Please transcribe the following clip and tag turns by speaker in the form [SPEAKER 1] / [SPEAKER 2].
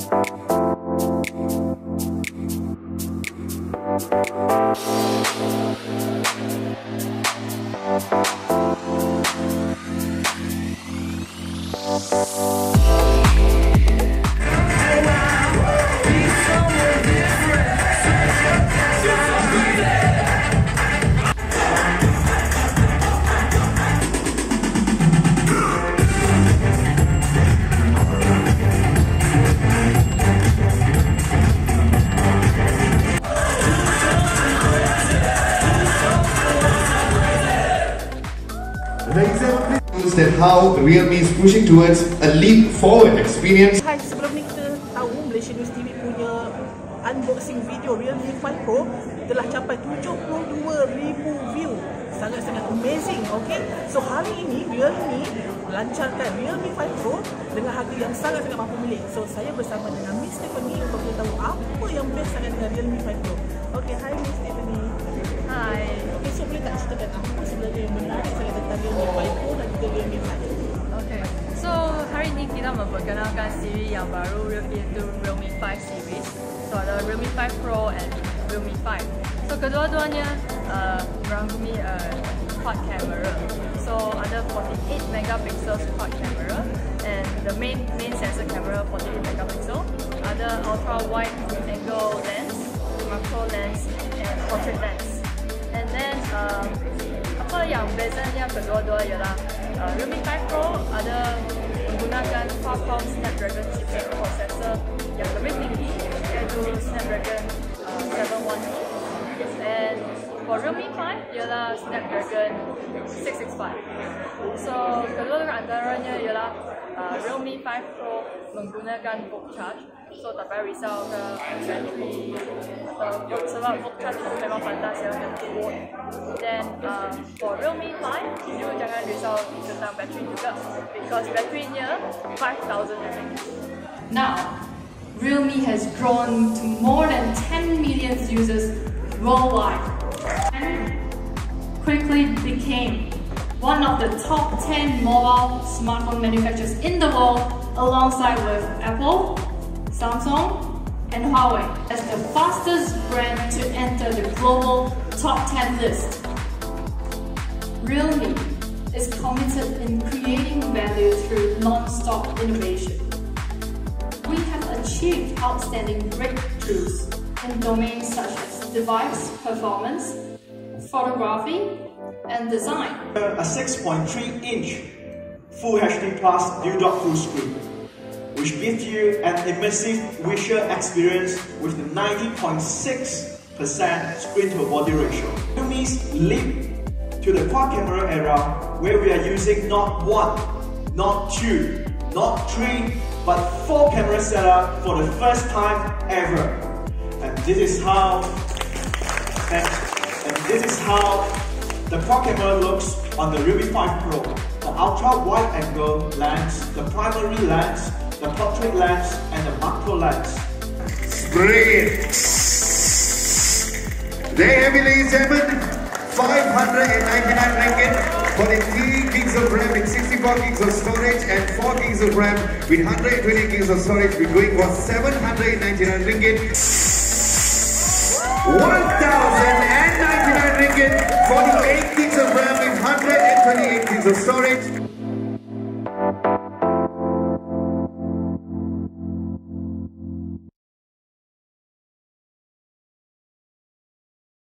[SPEAKER 1] Thank that how Realme is pushing towards a leap forward experience.
[SPEAKER 2] Hai, sebelum ni kita tahu Malaysia News TV punya unboxing video Realme 5 Pro telah capai 72,000 view. Sangat-sangat amazing, okay? So hari ini Realme lancarkan Realme 5 Pro dengan harga yang sangat-sangat mampu milik. So saya bersama dengan Miss Stephanie untuk kita tahu apa yang best sangat dengan Realme 5 Pro. Okay, hi Miss Stephanie.
[SPEAKER 3] Hai.
[SPEAKER 2] Okay, so boleh
[SPEAKER 3] memperkenalkan siri yang baru iaitu Realme 5 series. So ada Realme 5 Pro and Realme 5. So kedua-duanya uh, merangkumi uh, quad camera. So ada 48 megapixels quad camera and the main main sensor camera 48 megapixel. Ada ultra wide angle lens, macro lens and portrait lens. And then uh, apa yang bezanya kedua-dua ialah uh, Realme 5 Pro ada menggunakan Qualcomm Snapdragon chipset processor yang lebih tinggi iaitu Snapdragon uh, 712 and for Realme 5 ialah Snapdragon 665 so kedua antaranya ialah uh, Realme 5 Pro menggunakan book charge. So tak payah risau ke battery atau sebab book charge memang pantas kuat then uh, for Realme 5 you jangan risau tentang battery juga because batterinya 5000 mAh
[SPEAKER 4] Now, Realme has grown to more than 10 million users worldwide and quickly became one of the top 10 mobile smartphone manufacturers in the world alongside with Apple, Samsung, and Huawei as the fastest brand to enter the global top 10 list. Realme is committed in creating value through non-stop innovation we have achieved outstanding breakthroughs in domains such as device performance, photography, and design.
[SPEAKER 5] a 6.3-inch Full HD Plus Dual Full Screen, which gives you an immersive visual experience with the 90.6% screen-to-body ratio. Realme's leap to the quad camera era, where we are using not one, not two, not three, but four camera setup for the first time ever. And this is how and, and this is how the quad camera looks on the Realme 5 Pro. The ultra wide angle lens, the primary lens, the portrait lens, and the macro lens.
[SPEAKER 1] There have ladies and gentlemen, 599 ringgit for the 3 gigs of RAM with 64 gigs of storage and 4 gigs of RAM with 120 gigs of storage. We're going for 799 ringgit. 1099 ringgit for the 8 gigs of RAM with 128 gigs of storage.